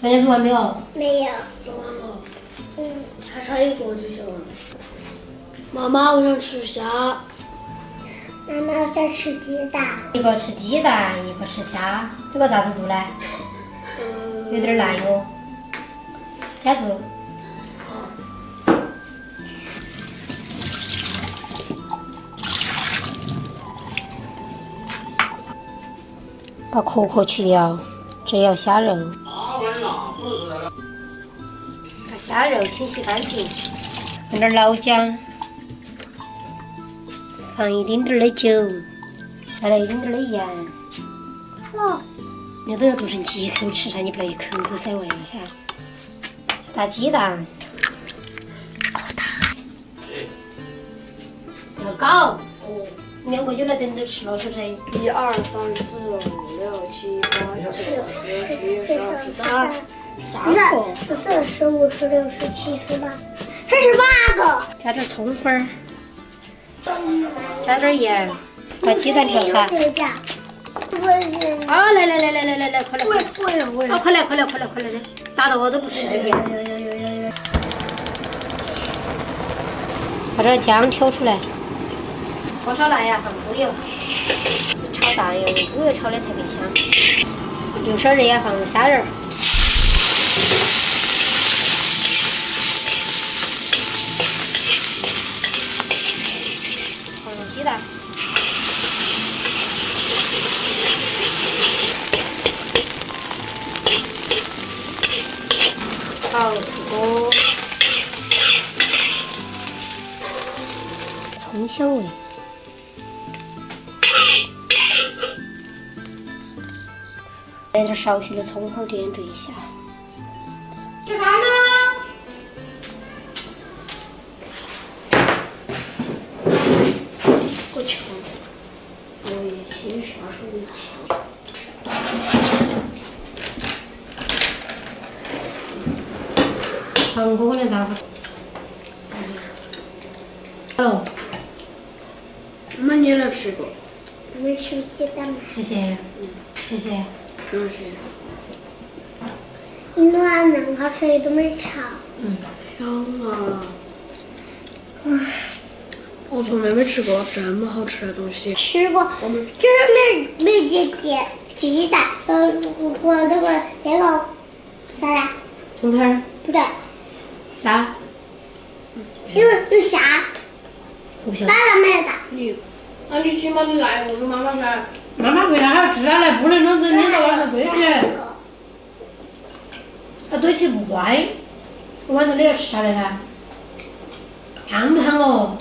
昨天做完没有？没有。做完了，嗯，还差一个就行了。妈妈，我想吃虾。妈妈我想吃鸡蛋。一个吃鸡蛋，一个吃虾，这个咋子做呢？嗯，有点难哟。先做。把壳壳去掉，这要虾肉。把虾肉清洗干净，放点老姜，放一丁点儿的酒，再来一丁点儿的盐。哦，你都要做成几口吃噻，你不要一口口塞完噻。打鸡蛋，要搞。哦，两个就来等着吃了，是不是？一二三四五十二十三，十四、十五、十六、十七、十八，三十八个。加点葱花儿，加点盐，把鸡蛋调噻。对的。我也。好，来来来来来来来，快来！我也我也我也好，快来快来快来快来的，打的我都不吃这个。把这个姜挑出来，多少来呀？放猪油，炒蛋要用猪油炒的才更香。油烧热呀，放入虾仁儿，放入鸡蛋。好，出锅，葱香味。来点少许的葱花点缀一下。吃饭了。我去，我也心下手为强。韩国的大伙。Hello，妈，你来吃过？没吃鸡蛋吗？谢谢，谢谢。不用谢。因为俺两个谁都没炒。嗯，香啊！我从来没吃过这么好吃的东西。吃过，就是没没姐姐鸡蛋，呃，和那个那个啥来？葱头儿，不对，虾，有有虾，不晓哪个买的？你，那你起码你来我说妈妈噻。妈妈回来还要吃下来，不能弄这拎这不乖。我晚上都要吃下来噻。烫不烫哦？